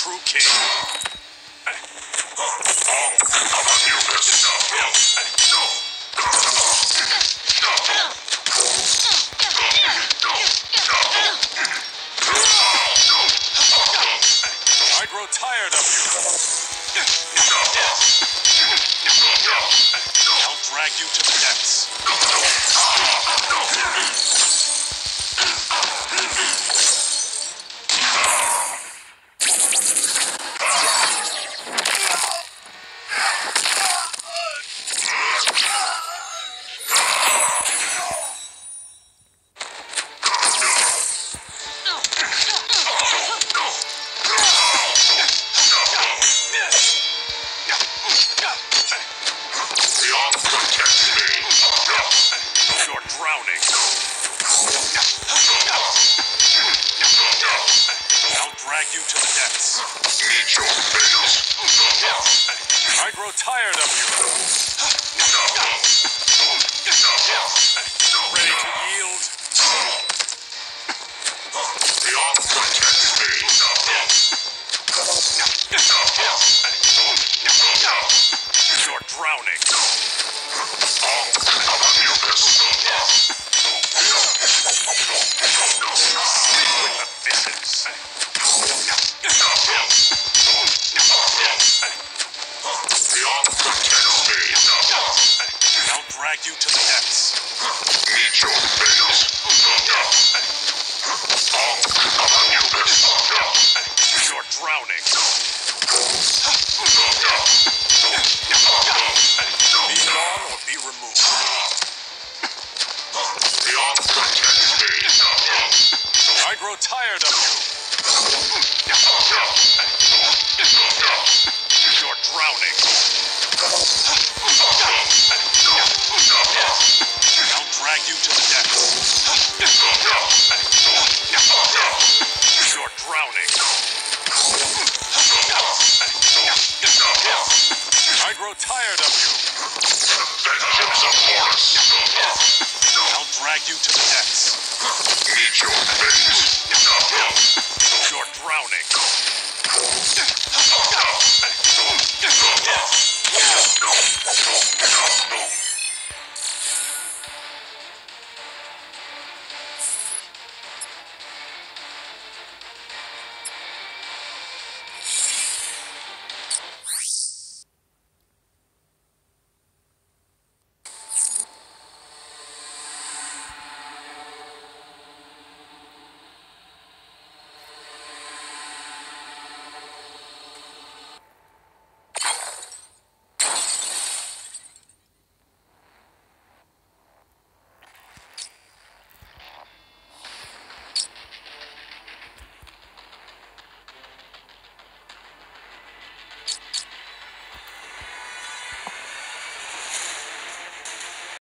true king. I grow tired of you. I'll drag you to the depths. Drag you to the depths. I grow tired of you. Ready to yield? The officer. You're drowning. Tired of you. You're drowning. I'll drag you to the depths. You're drowning. I grow tired of you. I'll drag you to